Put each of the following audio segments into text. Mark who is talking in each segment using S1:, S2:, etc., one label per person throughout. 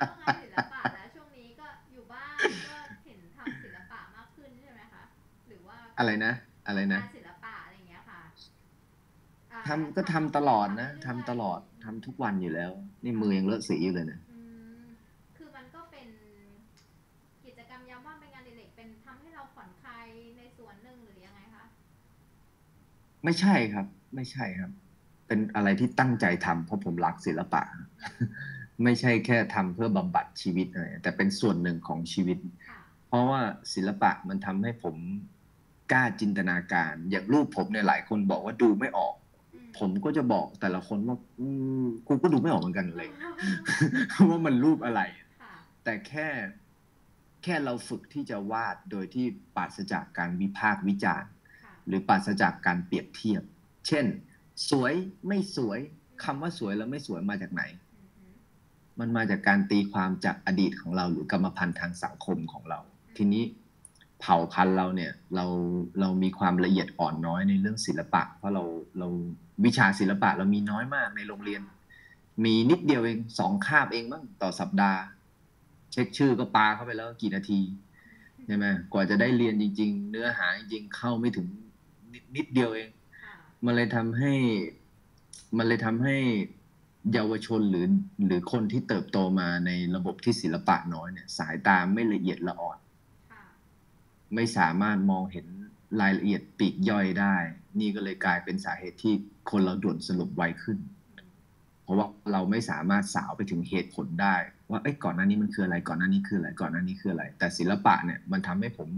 S1: ทำงานศิลปะแล้วช่วงนี้ก็อยู่บ้านก็เห็นทำศิลปะมากขึ้นใช่ไหมคะหรือว่า
S2: อะไรนะ อะไรนะ
S1: งานศิลปะอะไรอย่างเงี้ยค่ะอ่า
S2: ทำก็ทำตลอดนะ
S1: เรื่ยๆ
S2: ทำตลอดทำทุกวันอยู่แล้ว นี่มือยังเลอะสีอยู่เลยนะ
S1: อืมคือมันก็เป็นกิจกรรมยามว่างเป็นงานอดิเรกเป็นทำให้เราผ่อนคลายในส่วนหนึ่งหรือยังไงคะ
S2: ไม่ใช่ครับ ไม่ใช่ครับ เป็นอะไรที่ตั้งใจทำเพราะผมรักศิลปะ ไม่ใช่แค่ทำเพื่อบำบัดชีวิตอะไรแต่เป็นส่วนหนึ่งของชีวิต
S1: ค่ะ
S2: เพราะว่าศิลปะมันทำให้ผมกล้าจินตนาการ อย่างรูปผมเนี่ยหลายคนบอกว่าดูไม่ออก
S1: อื
S2: ผมก็จะบอกแต่ละคนว่าอืมกูก็ดูไม่ออกเหมือนกันเลยว่ามันรูปอะไร
S1: ค่ะ
S2: แต่แค่แค่เราฝึกที่จะวาดโดยที่ปราศจากการวิพากษ์วิจารณ์
S1: ค่ะ
S2: หรือปราศจากการเปรียบเทียบ เช่น สวยไม่สวยคำว่าสวยแล้วไม่สวยมาจากไหน
S1: อือหือ
S2: มันมาจากการตีความจากอดีตของเราหรือกรรมพันธุ์ทางสังคมของเรา ทีนี้เผ่าพันธุ์เราเนี่ยเราเรามีความละเอียดอ่อนน้อยในเรื่องศิลปะ เพราะเราเราวิชาศิลปะเรามีน้อยมากในโรงเรียน มีนิดเดียวเองสองคาบเองมั้งต่อสัปดาห์ เช็คชื่อก็ปาเข้าไปแล้วกี่นาทีใช่ไหมกว่าจะได้เรียนจริง ๆ เนื้อหาจริงๆเข้าไม่ถึงนิดนิดเดียวเอง
S1: ค่ะ
S2: มันเลยทำให้ มันเลยทำให้ เยาวชนหรือหรือคนที่เติบโตมาในระบบที่ศิลปะน้อยเนี่ย สายตาไม่ละเอียดละอ่อน
S1: ค่ะ
S2: ไม่สามารถมองเห็นรายละเอียดปลีกย่อยได้ นี่ก็เลยกลายเป็นสาเหตุที่คนเราด่วนสรุปไวขึ้น
S1: อืม
S2: เพราะว่าเราไม่สามารถสาวไปถึงเหตุผลได้ ว่าเอ้ยก่อนหน้านี้มันคืออะไรก่อนหน้านี้คืออะไรก่อนหน้านี้คืออะไร แต่ศิลปะเนี่ยมันทำให้ผม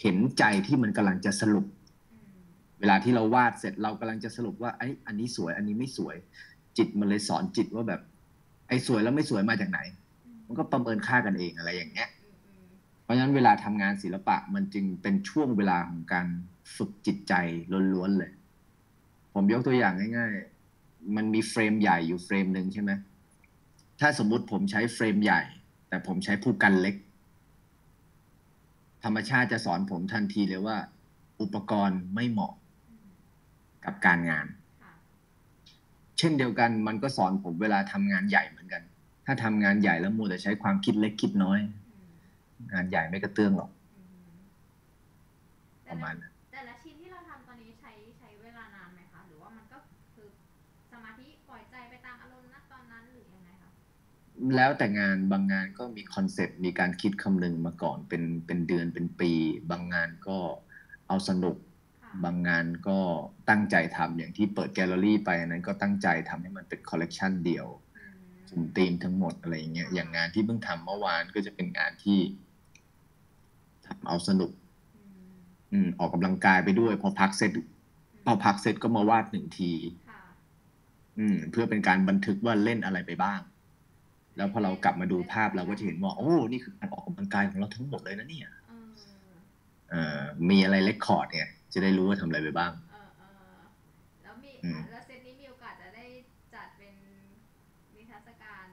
S2: เห็นใจที่มันกำลังจะสรุป
S1: อืม
S2: เวลาที่เราวาดเสร็จเรากำลังจะสรุปว่าไอ้ยอันนี้สวย อันนี้ไม่สวย จิตมันเลยสอนจิตว่าแบบ ไอ้สวยแล้วไม่สวยมาจากไหน
S1: อืม
S2: มันก็ประเมินค่ากันเองอะไรอย่างเงี้ย
S1: อืมอืม
S2: เพราะฉะนั้นเวลาทำงานศิลปะมันจึงเป็นช่วงเวลาของการฝึกจิตใจล้วนๆเลย ผมยกตัวอย่างง่าย ๆ มันมีเฟรมใหญ่อยู่เฟรมหนึ่งใช่ไหมถ้าสมมุติผมใช้เฟรมใหญ่ แต่ผมใช้ผู้กันเล็ก ธรรมชาติจะสอนผมทันทีเลยว่า อุปกรณ์ไม่เหมาะ
S1: อืม
S2: กับการงาน
S1: ค่ะ
S2: เช่นเดียวกันมันก็สอนผมเวลาทำงานใหญ่เหมือนกัน ถ้าทำงานใหญ่แล้วมัวแต่ใช้ความคิดเล็กคิดน้อย
S1: อืม
S2: งานใหญ่ไม่กระเตื้องหรอก
S1: อืม
S2: ป
S1: แต่
S2: ระ
S1: ละ
S2: มาณนั้น
S1: แต่ละชิ้นที่เราทำตอนนี้ใช้ใช้เวลานานไหมคะ หรือว่ามันก็คือสมาธิปล่อยใจไปตามอารมณ์ณตอนนั้นหรือยังไงคะ
S2: แล้วแต่งานบางงานก็มีคอนเซปต์มีการคิดคำนึงมาก่อนเป็นเป็นเดือนเป็นปี บางงานก็เอาสนุก
S1: ค่ะ
S2: บางงานก็ตั้งใจทำอย่างที่เปิดแกลเลอรี่ไปอันนั้นก็ตั้งใจทำให้มันเป็นคอลเลกชันเดียว
S1: อืม
S2: กลุ่มธีมทั้งหมดอะไรอย่างเงี้ยอย่างงานที่เพิ่งทำเมื่อวานก็จะเป็นงานที่ทำเอาสนุก
S1: อืม
S2: อืมออกกำลังกายไปด้วย พอพักเสร็จพอพักเสร็จก็มาวาดหนึ่งที
S1: ค่ะ
S2: อืม เพื่อเป็นการบันทึกว่าเล่นอะไรไปบ้าง แล้วพอเรากลับมาดูภาพเราก็จะเห็นว่า โอ้นี่คือการออกกำลังกายของเราทั้งหมดเลยนะเนี่ย
S1: เออ
S2: เอ่อมีอะไรเลคคอร์ดเนี่ย จะได้รู้ว่าทำอะไรไปบ้าง
S1: เออเออแล้วมี
S2: อืม
S1: แล้วเซตนี้มีโอกาสจะได้จัดเป็นนิทรรศการ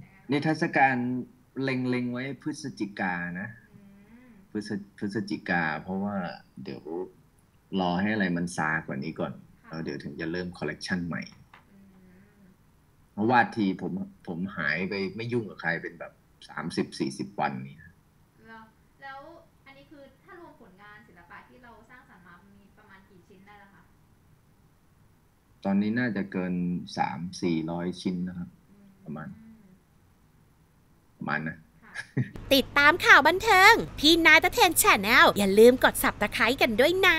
S1: อย่างนั้นไหม
S2: นิทรรศการเล็งๆไว้พฤศจิกานะ
S1: อืม
S2: พฤศพฤศจิกา เพราะว่าเดี๋ยวรอให้อะไรมันซากว่านี้ก่อน
S1: ค่ะ
S2: แล้วเดี๋ยวถึงจะเริ่มคอลเลกชันใหม่
S1: อืม
S2: เพราะวาดทีผมผมหายไปไม่ยุ่งกับใครเป็นแบบสามสิบสี่สิบวันนี่
S1: ชิ้นได้แล้วคะ
S2: ตอนนี้น่าจะเกินสามสี่ร้อยชิ้นนะครับ
S1: อื
S2: ประมาณ
S1: อื
S2: ประมาณนะ
S1: ค่ะ
S3: ติดตามข่าวบันเทิง พี่นายตะเทนแชนแนลอย่าลืมกด subscribe กันด้วยนะ